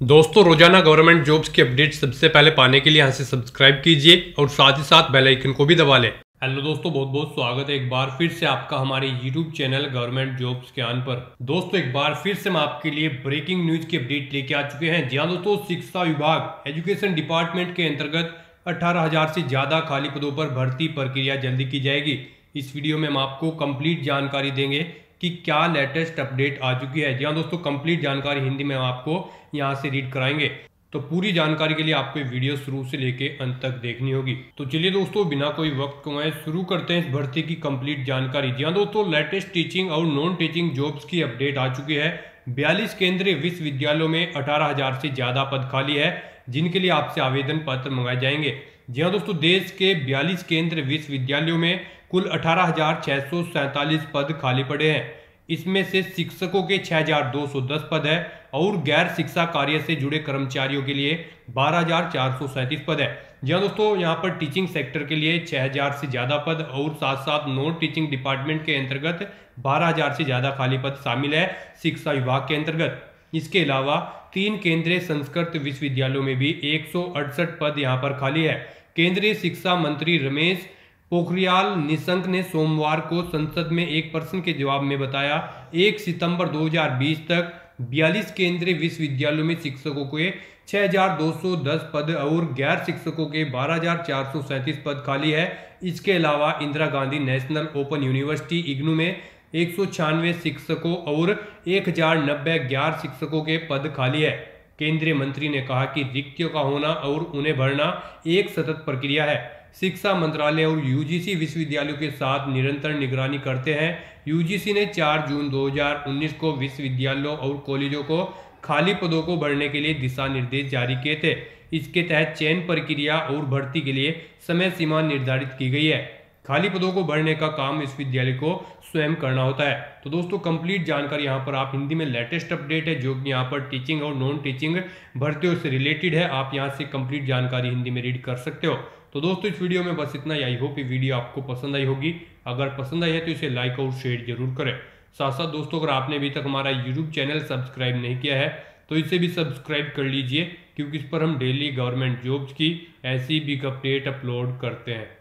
दोस्तों, रोज़ाना government jobs की अपडेट सबसे पहले पाने के लिए यहाँ से सब्सक्राइब कीजिए और साथ ही साथ बेल आइकन को भी दबा लें। हेलो दोस्तों बहुत बहुत स्वागत है एक बार फिर से आपका हमारे यूट्यूब चैनल गवर्नमेंट जॉब्स के आन पर। दोस्तों, एक बार फिर से हम आपके लिए ब्रेकिंग न्यूज़ की अपडेट लेके आ चुके हैं। जी दोस्तों, शिक्षा विभाग एजुकेशन डिपार्टमेंट के अंतर्गत अठारह से ज़्यादा खाली पदों पर भर्ती प्रक्रिया जल्दी की जाएगी। इस वीडियो में हम आपको कंप्लीट जानकारी देंगे। कि क्या लेटेस्ट अपडेट आ चुकी है? जी हाँ दोस्तों कंप्लीट जानकारी हिंदी में हम आपको यहाँ से रीड कराएँगे। तो पूरी जानकारी के लिए आपको वीडियो शुरू से लेके अंत तक देखनी होगी। तो चलिए दोस्तों, बिना कोई वक्त कमाए शुरू करते हैं इस भर्ती की कंप्लीट जानकारी। जी हाँ दोस्तों लेटेस्ट टीचिंग और नॉन टीचिंग जॉब्स की अपडेट आ चुकी है। बयालीस केंद्रीय विश्वविद्यालयों में अठारह हज़ार से ज़्यादा पद खाली है, जिनके लिए आपसे आवेदन पत्र मंगाए जाएँगे। जी हाँ दोस्तों, देश के बयालीस केंद्र विश्वविद्यालयों में कुल अठारह पद खाली पड़े हैं। इसमें से शिक्षकों के 6,210 पद है और गैर शिक्षा कार्य से जुड़े कर्मचारियों के लिए बारह पद है। जी हाँ दोस्तों यहाँ पर टीचिंग सेक्टर के लिए 6,000 से ज़्यादा पद और साथ साथ नॉन टीचिंग डिपार्टमेंट के अंतर्गत 12,000 से ज़्यादा खाली पद शामिल है शिक्षा विभाग के अंतर्गत। इसके अलावा तीन केंद्रीय संस्कृत विश्वविद्यालयों में भी एक सौ अड़सठ पद यहाँ पर खाली है। केंद्रीय शिक्षा मंत्री रमेश पोखरियाल निशंक ने सोमवार को संसद में एक प्रश्न के जवाब में बताया एक सितंबर 2020 तक 42 केंद्रीय विश्वविद्यालयों में शिक्षकों के 6,210 पद और गैर शिक्षकों के बारह पद खाली है। इसके अलावा Indira Gandhi national open university IGNOU में एक सौ छियानवे शिक्षकों और एक हज़ार शिक्षकों के पद खाली है। केंद्रीय मंत्री ने कहा कि रिक्तियों का होना और उन्हें भरना एक सतत प्रक्रिया है। शिक्षा मंत्रालय और यूजीसी विश्वविद्यालयों के साथ निरंतर निगरानी करते हैं। यूजीसी ने 4 जून 2019 को विश्वविद्यालयों और कॉलेजों को खाली पदों को भरने के लिए दिशा निर्देश जारी किए थे। इसके तहत चयन प्रक्रिया और भर्ती के लिए समय सीमा निर्धारित की गई है। खाली पदों को भरने का काम इस विद्यालय को स्वयं करना होता है। तो दोस्तों कंप्लीट जानकारी यहाँ पर आप हिंदी में लेटेस्ट अपडेट है, जो कि यहाँ पर टीचिंग और नॉन टीचिंग भर्तियों से रिलेटेड है। आप यहाँ से कंप्लीट जानकारी हिंदी में रीड कर सकते हो। तो दोस्तों, इस वीडियो में बस इतना ही। आई होप ये वीडियो आपको पसंद आई होगी। अगर पसंद आई है तो इसे लाइक और शेयर ज़रूर करें। साथ साथ दोस्तों, अगर आपने अभी तक हमारा यूट्यूब चैनल सब्सक्राइब नहीं किया है तो इसे भी सब्सक्राइब कर लीजिए, क्योंकि इस पर हम डेली गवर्नमेंट जॉब्स की ऐसी भी अपडेट अपलोड करते हैं।